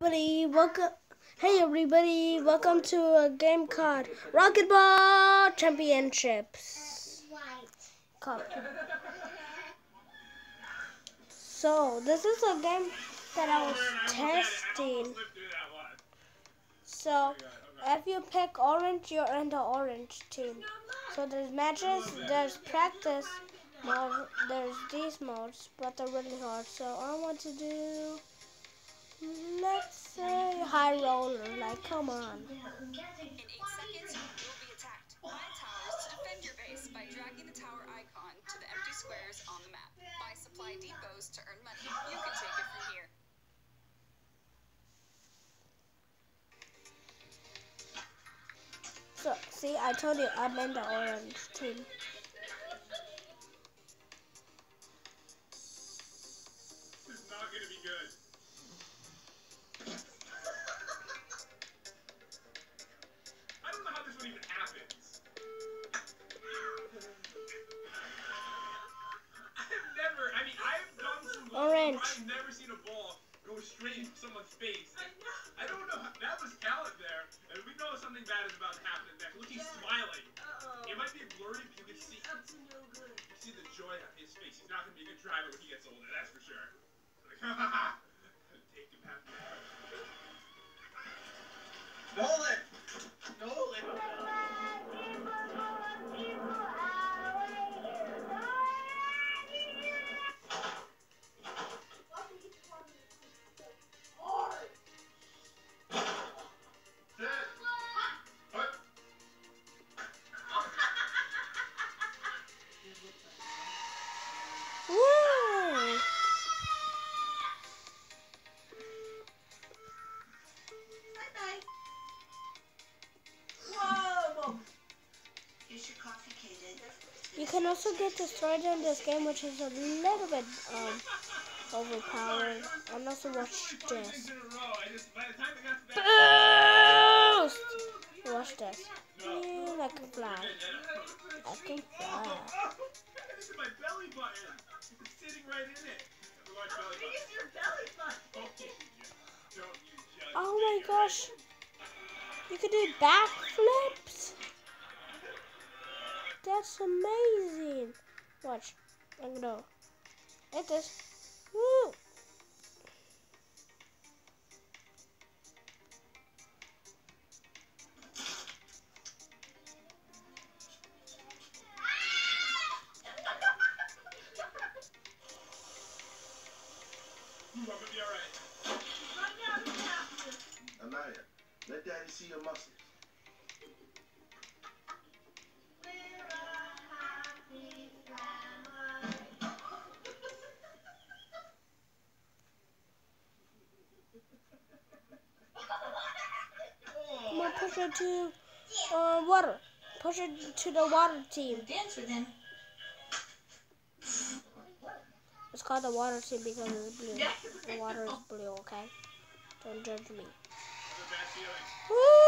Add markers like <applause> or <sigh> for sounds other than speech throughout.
everybody, welcome. Hey everybody, welcome to a game called Rocket Ball Championships Cup. So this is a game that I was testing. So if you pick orange, you're in the orange team. So there's matches, there's practice mode, there's these modes, but they're really hard. So I want to do. Let's say high roller, like come on. In eight seconds, you will be attacked. Buy towers to defend your base by dragging the tower icon to the empty squares on the map. Buy supply depots to earn money. You can take it from here. So see, I told you I'm in the orange team. This is not gonna be good. Bad is about to happen next. Look, he's smiling. It might be blurry, but you can see, you see the joy on his face. He's not gonna be a good driver when he gets older, that's for sure. Like, ha ha ha. Can also get destroyed in this game, which is a little bit um overpowered. And also watch this. I I Boost! Watch this. Like a fly. I can fly. Oh, my belly button. It's sitting right That's amazing. Watch. I'm gonna hit this. Woo! Let daddy see your muscles. Come on, push it to uh, water. Push it to the water team. Dance with him. It's called the water team because it's blue. The water is blue, okay? Don't judge me. It's a bad feeling. Woo!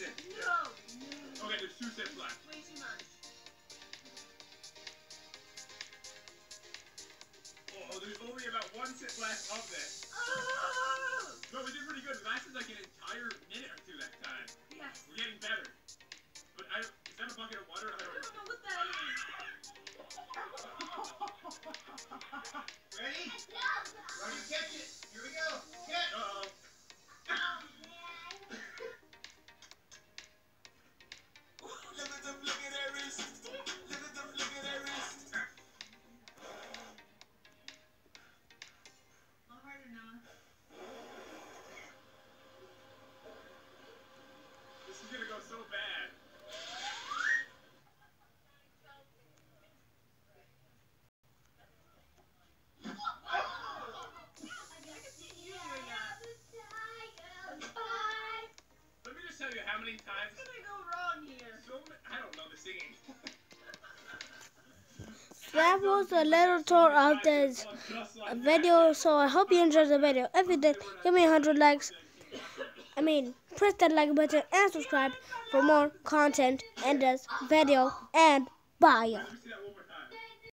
this. No. Okay, there's two sips left. Way too much. Oh, there's only about one sip left of this. Oh! No, we did pretty good. It lasted like an entire many times. What's gonna go wrong here? So ma- I don't know the singing. <laughs> That was a little tour of this video, so I hope you enjoyed the video. If you did, give me 100 likes. I mean, press that like button and subscribe for more content in this video. And bye.